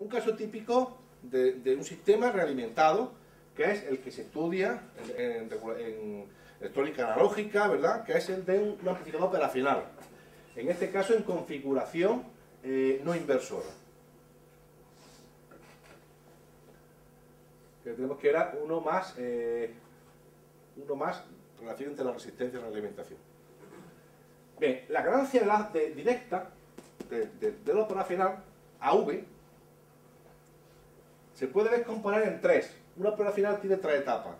un caso típico de, un sistema realimentado, que es el que se estudia en, electrónica analógica, ¿verdad? Que es el de un, amplificador operacional. En este caso en configuración eh, no inversora. Que tenemos que era uno más, eh, uno más relación entre la resistencia y la alimentación. Bien, la ganancia directa de, de, del operacional AV se puede descomponer en tres. Una operacional tiene tres etapas.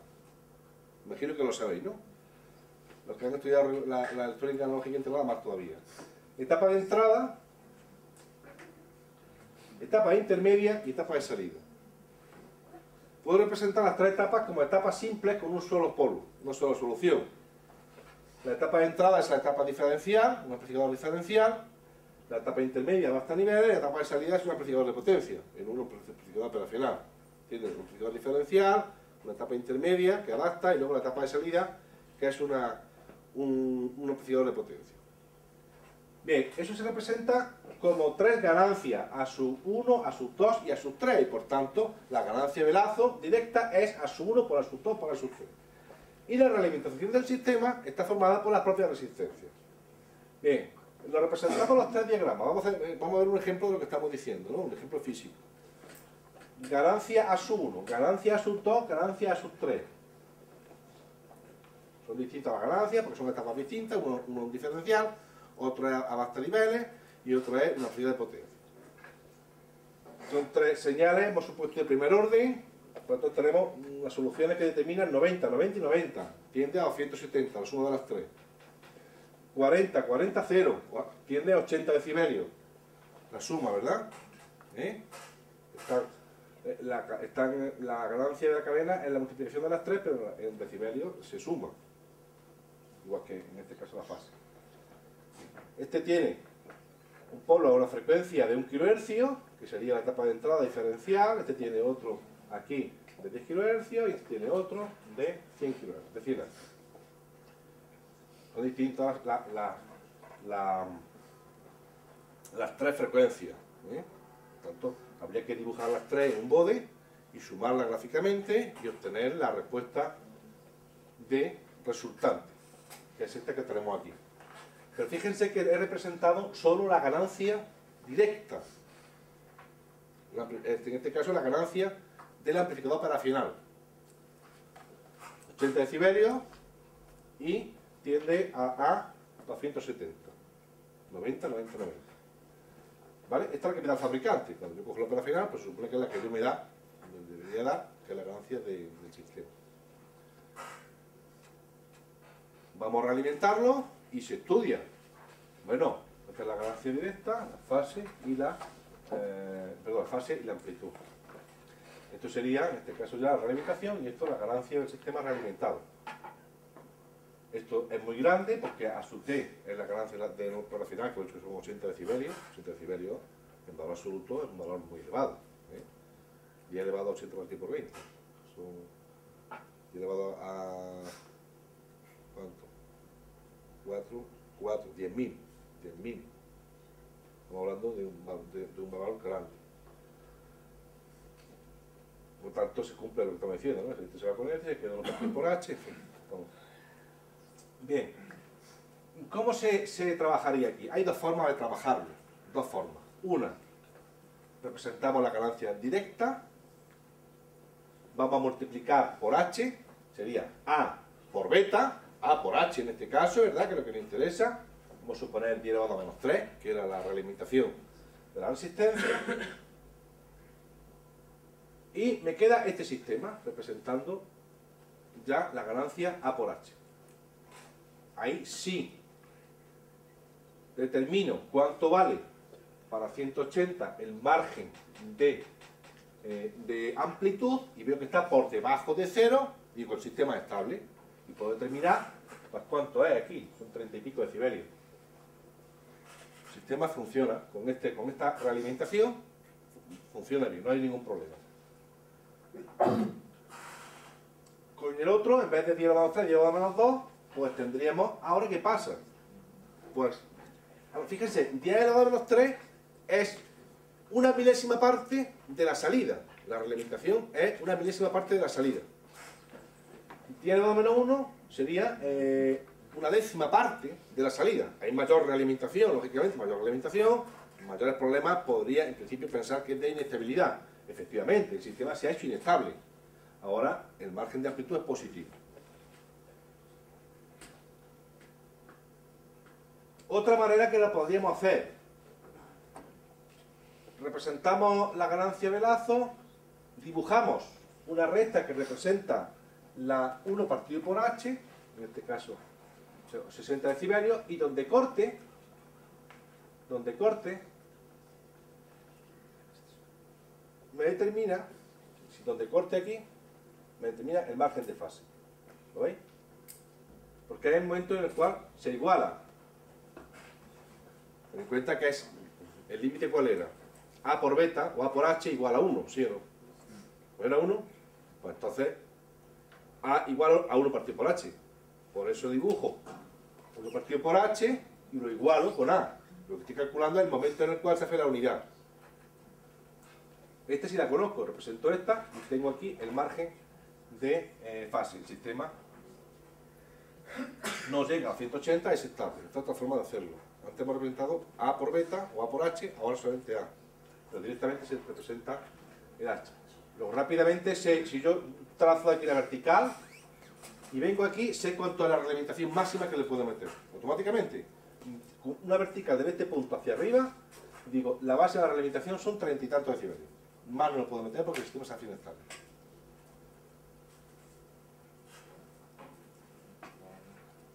Imagino que lo sabéis, ¿no? Los que han estudiado la, la electrónica analógica integrada más todavía. Etapa de entrada, etapa intermedia y etapa de salida. Puedo representar las tres etapas como etapas simples con un solo polo, una sola solución. La etapa de entrada es la etapa diferencial, un amplificador diferencial. La etapa intermedia va hasta niveles, la etapa de salida es un amplificador de potencia, en un amplificador operacional. Tiene un amplificador diferencial, una etapa intermedia que adapta y luego la etapa de salida que es una, un, un amplificador de potencia. Bien, eso se representa como tres ganancias, a su 1, a su 2 y a su 3, y por tanto la ganancia de lazo directa es a su 1 por a su 2 por a su 3. Y la realimentación del sistema está formada por las propias resistencias. Bien, lo representamos los tres diagramas. Vamos a, vamos a ver un ejemplo de lo que estamos diciendo, ¿no? un ejemplo físico. Ganancia a su 1, ganancia a su 2, ganancia a su 3. Son distintas las ganancias porque son etapas distintas, uno, uno un diferencial, otro es a basta niveles y otro es una fluidez de potencia. Son tres señales, hemos supuesto de primer orden, por tanto tenemos unas soluciones que determinan 90, 90 y 90, tiende a 270, la suma de las tres. 40, 40, 0, tiende a 80 decibelios, la suma, ¿verdad? ¿Eh? Eh, la, la ganancia de la cadena es la multiplicación de las tres, pero en decibelios se suma, igual que en este caso la fase. Este tiene un polo a una frecuencia de 1 kHz, que sería la etapa de entrada diferencial, este tiene otro aquí de 10 kHz y este tiene otro de 100 kHz. Es decir, distintas las tres frecuencias. ¿eh? Por tanto, habría que dibujar las tres en un bode y sumarlas gráficamente y obtener la respuesta de resultante, que es esta que tenemos aquí. Pero fíjense que he representado solo la ganancia directa. En este caso la ganancia del amplificador operacional. 80 decibelios y tiende a, 270. 90, 90, 90. ¿Vale? Esta es la que me da el fabricante. Cuando yo cojo la operacional, pues supone que es la que yo me da, me debería dar, que es la ganancia del sistema. Vamos a realimentarlo y se estudia. Bueno, esta es la ganancia directa, la fase y la, eh, perdón, la fase y la amplitud. Esto sería, en este caso ya la realimentación y esto la ganancia del sistema realimentado. Esto es muy grande porque a su T es la ganancia de operacional, que son 80 decibelios. 80 decibelios en valor absoluto es un valor muy elevado. ¿eh? Y elevado a 80 partido por 20. Son, y elevado a... ¿Cuánto? 4, 4, 10.000, 10.000. Estamos hablando de un, de, un, valor grande. Por tanto, se cumple lo que estamos diciendo, ¿no? Se va con F, se queda por H, en fin. Bien. ¿Cómo se, trabajaría aquí? Hay dos formas de trabajarlo. Dos formas. Una, representamos la ganancia directa, vamos a multiplicar por H, sería A por beta, a por H en este caso, ¿verdad? Que es lo que nos interesa. Vamos a suponer 10 elevado a menos 3, que era la realimentación de la resistencia. Y me queda este sistema representando ya la ganancia A por H. Ahí sí determino cuánto vale para 180 el margen de, eh, de amplitud y veo que está por debajo de cero, digo el sistema es estable y puedo determinar pues, cuánto es aquí, son 30 y pico decibelios. El sistema funciona, con, este, con esta realimentación funciona bien, no hay ningún problema. Con el otro, en vez de 10 elevado a 3, 10 elevado a menos 2, pues tendríamos, ¿ahora qué pasa? Pues, fíjense, 10 elevado a menos 3 es una milésima parte de la salida. La realimentación es una milésima parte de la salida. Tiene 2 menos 1 sería eh, una décima parte de la salida. Hay mayor realimentación, lógicamente, mayor realimentación, mayores problemas, podría en principio pensar que es de inestabilidad. Efectivamente, el sistema se ha hecho inestable. Ahora el margen de amplitud es positivo. Otra manera que lo podríamos hacer. Representamos la ganancia de lazo, dibujamos una recta que representa la 1 partido por h, en este caso 60 decibelios, y donde corte, donde corte, me determina, si donde corte aquí, me determina el margen de fase. ¿Lo veis? Porque hay un momento en el cual se iguala. Ten en cuenta que es el límite cuál era. A por beta o A por H igual a 1, ¿sí o no? ¿No era 1? Pues entonces A igual a 1 partido por H. Por eso dibujo 1 partido por H y lo igualo con A. Lo que estoy calculando es el momento en el cual se hace la unidad. Esta sí la conozco, represento esta y tengo aquí el margen de eh, fase. El sistema no llega a 180, es estable. Esta es otra forma de hacerlo. Antes hemos representado A por beta o A por H, ahora solamente A. Pero directamente se representa el H. Luego rápidamente, si yo trazo aquí la vertical y vengo aquí, sé cuánto es la reglamentación máxima que le puedo meter. Automáticamente, una vertical de este punto hacia arriba, digo, la base de la reglamentación son treinta y tantos decibelios. Más no lo puedo meter porque el sistema se inestable.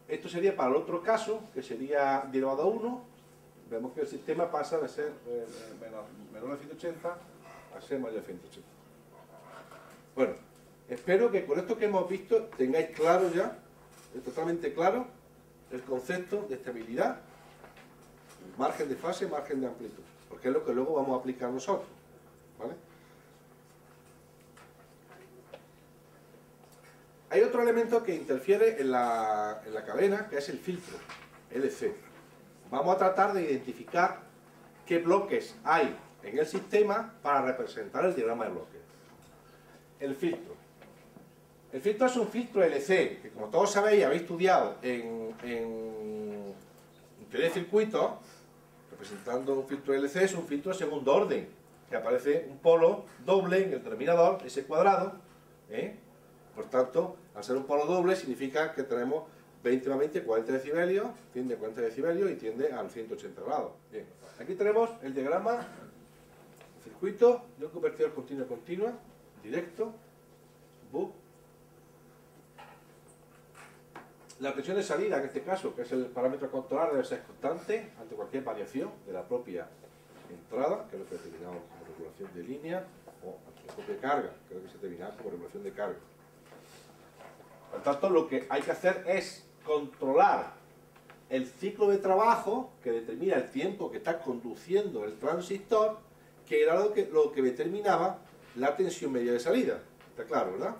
Esto sería para el otro caso, que sería 10 elevado a 1. Vemos que el sistema pasa de ser eh, menor, de 180 a ser mayor de 180. Bueno, espero que con esto que hemos visto tengáis claro ya, totalmente claro, el concepto de estabilidad, margen de fase, margen de amplitud, porque es lo que luego vamos a aplicar nosotros. Hay otro elemento que interfiere en la, cadena, que es el filtro, LC. Vamos a tratar de identificar qué bloques hay en el sistema para representar el diagrama de bloques. El filtro. El filtro es un filtro LC, que como todos sabéis, habéis estudiado en, en, teoría de circuitos, representando un filtro LC, es un filtro de segundo orden, que aparece un polo doble en el terminador, ese cuadrado. ¿eh? Por tanto, al ser un polo doble significa que tenemos 20 más 20, 40 decibelios, tiende a 40 decibelios y tiende al 180 grados. Bien, aquí tenemos el diagrama, circuito de un convertidor continua continua, directo, book. La tensión de salida, en este caso, que es el parámetro controlar, debe ser constante ante cualquier variación de la propia entrada, que es lo que determinamos como regulación de línea, o ante la propia carga, que es lo que se determina como regulación de carga. Por tanto, lo que hay que hacer es controlar el ciclo de trabajo que determina el tiempo que está conduciendo el transistor, que era lo que, lo que determinaba la tensión media de salida. Está claro, ¿verdad?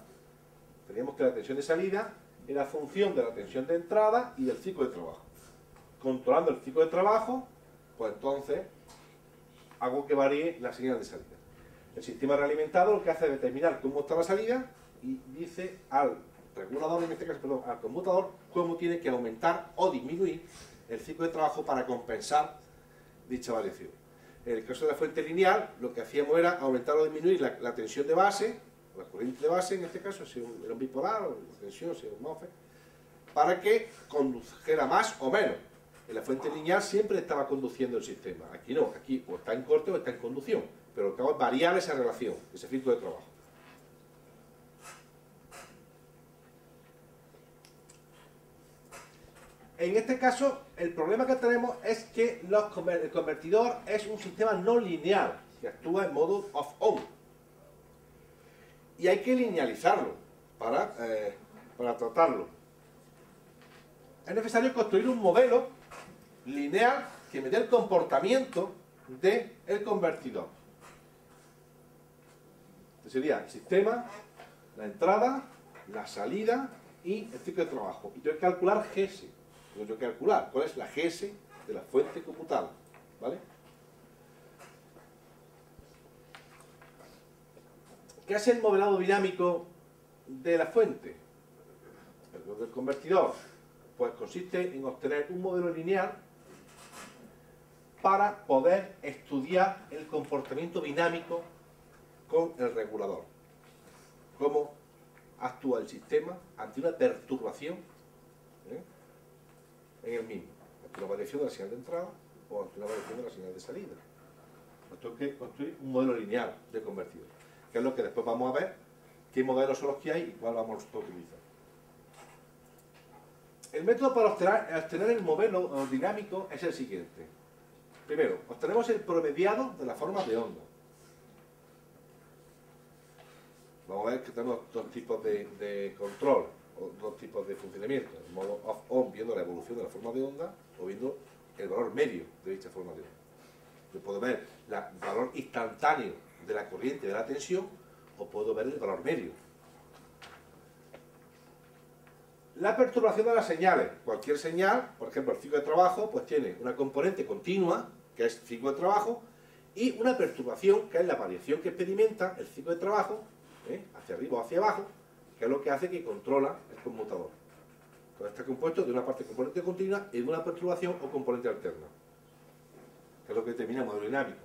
Teníamos que la tensión de salida era función de la tensión de entrada y del ciclo de trabajo. Controlando el ciclo de trabajo, pues entonces hago que varíe la señal de salida. El sistema realimentado lo que hace es determinar cómo está la salida y dice al regulador, en este caso, perdón, al conmutador, cómo tiene que aumentar o disminuir el ciclo de trabajo para compensar dicha variación. En el caso de la fuente lineal, lo que hacíamos era aumentar o disminuir la, tensión de base, la corriente de base en este caso, si era un bipolar, o la tensión, si era un MOSFET, para que condujera más o menos. En la fuente lineal siempre estaba conduciendo el sistema. Aquí no, aquí o está en corte o está en conducción. Pero lo que hago es variar esa relación, ese ciclo de trabajo. En este caso, el problema que tenemos es que el convertidor es un sistema no lineal, que actúa en modo off-on. Y hay que linealizarlo para, eh, para tratarlo. Es necesario construir un modelo lineal que me dé el comportamiento del convertidor. Este sería el sistema, la entrada, la salida y el ciclo de trabajo. Y tengo que calcular GS tengo que calcular cuál es la GS de la fuente computada, ¿vale? ¿qué es el modelado dinámico de la fuente? El del convertidor. Pues consiste en obtener un modelo lineal para poder estudiar el comportamiento dinámico con el regulador. Cómo actúa el sistema ante una perturbación. En el mismo, variación de la señal de entrada o variación de la señal de salida. Pues tengo que construir un modelo lineal de convertidor, que es lo que después vamos a ver qué modelos son los que hay y cuál vamos a utilizar. El método para obtener, el modelo dinámico es el siguiente. Primero, obtenemos el promediado de la forma de onda. Vamos a ver que tenemos dos tipos de, control, dos tipos de funcionamiento. El modo off-on viendo la evolución de la forma de onda o viendo el valor medio de dicha forma de onda. Puedo ver el valor instantáneo de la corriente de la tensión o puedo ver el valor medio. La perturbación de las señales. Cualquier señal, por ejemplo el ciclo de trabajo, pues tiene una componente continua, que es ciclo de trabajo, y una perturbación, que es la variación que experimenta el ciclo de trabajo, ¿eh? hacia arriba o hacia abajo, que es lo que hace que controla el conmutador. Entonces está compuesto de una parte componente continua y de una perturbación o componente alterna, que es lo que determina el modelo dinámico.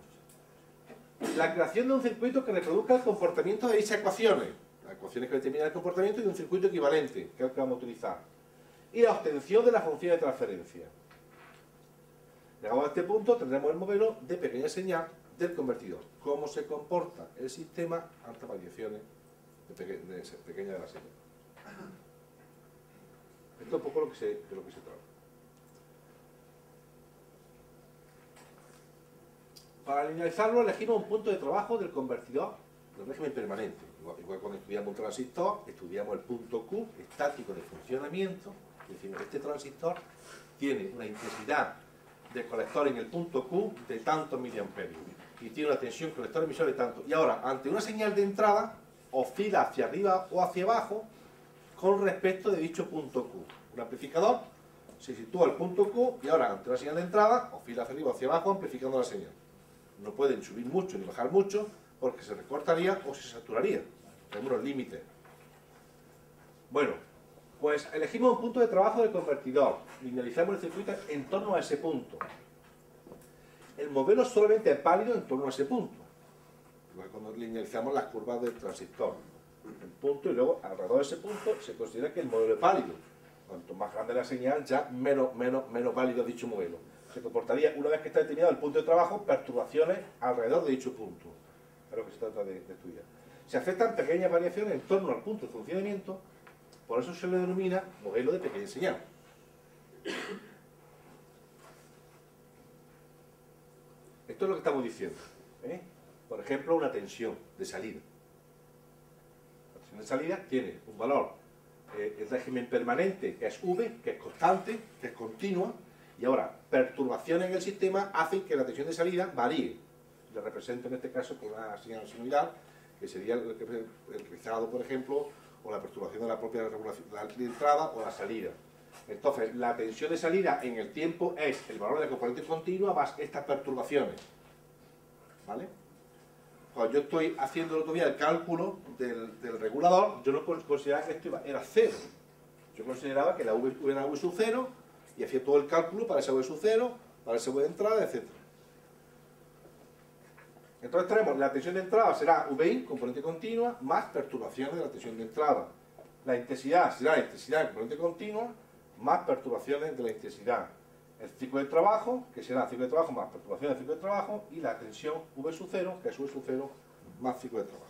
La creación de un circuito que reproduzca el comportamiento de dichas ecuaciones, las ecuaciones que determinan el comportamiento y un circuito equivalente, que es el que vamos a utilizar. Y la obtención de la función de transferencia. Llegado a este punto tendremos el modelo de pequeña señal del convertidor. Cómo se comporta el sistema ante variaciones de, pequeña de la señal. Esto es un poco lo que se, de lo que se trata. Para linealizarlo elegimos un punto de trabajo del convertidor del régimen permanente. Igual, cuando estudiamos un transistor, estudiamos el punto Q, estático de funcionamiento, y decimos este transistor tiene una intensidad de colector en el punto Q de tantos miliamperios y tiene una tensión colector emisor de tanto. Y ahora, ante una señal de entrada, oscila hacia arriba o hacia abajo con respecto de dicho punto Q. Un amplificador se sitúa al punto Q y ahora, ante una señal de entrada, oscila hacia arriba o hacia abajo amplificando la señal. No pueden subir mucho ni bajar mucho porque se recortaría o se saturaría. Tenemos unos límites. Bueno, pues elegimos un punto de trabajo del convertidor. Linealizamos el circuito en torno a ese punto. El modelo solamente es válido en torno a ese punto. Cuando linealizamos las curvas del transistor. El punto y luego alrededor de ese punto se considera que el modelo es válido. Cuanto más grande la señal, ya menos, menos, menos válido dicho modelo. Se comportaría, una vez que está determinado el punto de trabajo, perturbaciones alrededor de dicho punto. Es lo que se trata de, de estudiar. Se afectan pequeñas variaciones en torno al punto de funcionamiento por eso se le denomina modelo de pequeña señal. Esto es lo que estamos diciendo. ¿eh? Por ejemplo, una tensión de salida. La tensión de salida tiene un valor, eh, régimen permanente, que es V, que es constante, que es continua, y ahora perturbaciones en el sistema hacen que la tensión de salida varíe. Le represento en este caso con una señal sinusoidal, que sería el, el rizado, por ejemplo, o la perturbación de la propia regulación, la entrada o la salida. Entonces, la tensión de salida en el tiempo es el valor de la componente continua más estas perturbaciones. ¿Vale? Cuando yo estoy haciendo el el cálculo del, regulador, yo no consideraba que esto era cero. Yo consideraba que la V era V sub cero y hacía todo el cálculo para ese V sub cero, para ese V de entrada, etc. Entonces tenemos la tensión de entrada será VI, componente continua, más perturbaciones de la tensión de entrada. La intensidad será la intensidad de componente continua, más perturbaciones de la intensidad. El ciclo de trabajo, que será ciclo de trabajo más perturbaciones del ciclo de trabajo, y la tensión V sub 0, que es V sub 0 más ciclo de trabajo.